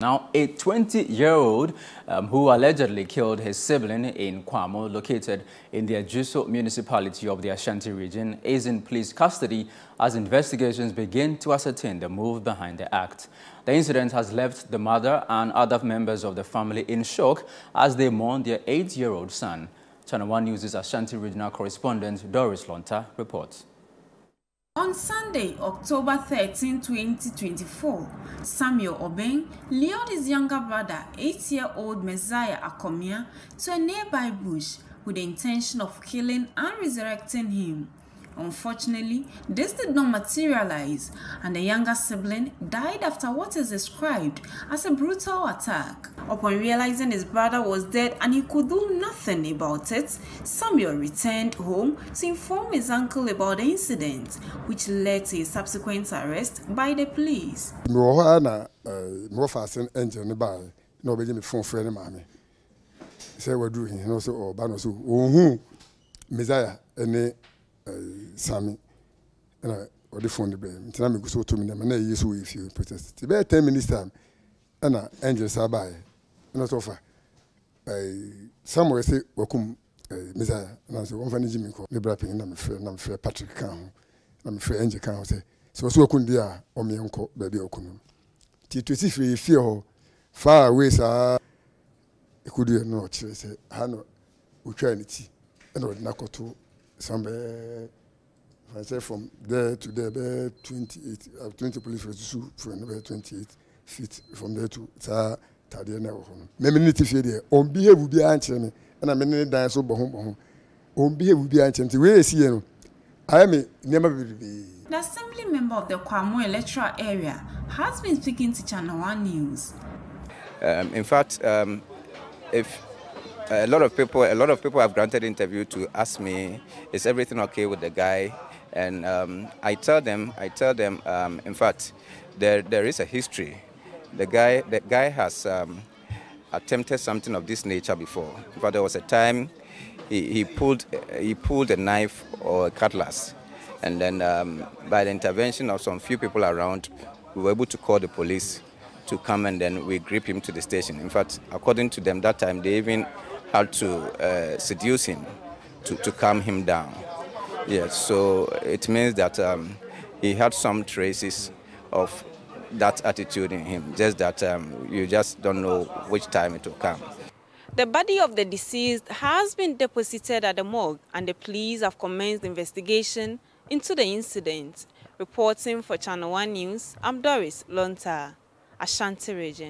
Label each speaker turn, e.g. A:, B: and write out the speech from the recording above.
A: Now, a 20-year-old um, who allegedly killed his sibling in Kwamo, located in the Ejisu municipality of the Ashanti region, is in police custody as investigations begin to ascertain the move behind the act. The incident has left the mother and other members of the family in shock as they mourn their eight-year-old son. Channel 1 News' Ashanti regional correspondent Doris Lonta reports.
B: On Sunday, October 13, 2024, Samuel Obeng lured his younger brother, 8-year-old Messiah Akomia, to a nearby bush with the intention of killing and resurrecting him. Unfortunately, this did not materialize, and the younger sibling died after what is described as a brutal attack. Upon realizing his brother was dead and he could do nothing about it, Samuel returned home to inform his uncle about the incident, which led to his subsequent arrest by the police.
C: sami ɛna ɔde fone de bɛyɛ ntina mi gu so otomi nɛma na eyi so wɔ efie protest. Ti bɛyɛ ten minutes time ɛna ɛngye saa baayɛ ɛna so fa ɛɛ samuel sɛ wakum ɛɛ misaya ɛna sɛ wɔn fa ne jimmy kɔ ne bra panyin na mi fɛ na mi fɛ patrick kan ho. Na mi fɛ ɛngye kan ho sɛ sɛ wɔsɛ wakum bi a ɔmiɛ nkɔ baabi a ɔkɔ no. Ti to si firi efie hɔ far away saa ekudu yɛ no ɔkyerɛ sɛ ha no otwa ne ti. Ɛna ɔde nakɔto sanbɛɛ. I say from there to there bɛɛ 28 uh, 20 police for susu for no bɛɛ 28 feet from there to saa tadeɛ no ɛwɔ hɔ no mɛmi ne ti fie deɛ ɔn behave biara nkyerɛ me ɛna mɛ ne dan so bɔ ho bɔ ho ɔn behave biara nkyerɛ me nti wei esi yɛ no ayɛ me nneɛma bebree.
B: The assembly member of the Kwamo electoral area has been speaking to Channel One News.
D: Um, in fact, um, if a lot of people, a lot of people have granted interview to ask me, is everything okay with the guy? And um, I tell them, I tell them, um, in fact, there there is a history. The guy, the guy has um, attempted something of this nature before. In fact, there was a time he, he pulled he pulled a knife or a cutlass, and then um, by the intervention of some few people around, we were able to call the police to come and then we grip him to the station. In fact, according to them, that time they even had to uh, seduce him to, to calm him down. Yes, so it means that um, he had some traces of that attitude in him, just that um, you just don't know which time it will come.
B: The body of the deceased has been deposited at the morgue and the police have commenced investigation into the incident. Reporting for Channel 1 News, I'm Doris Lonta, Ashanti region.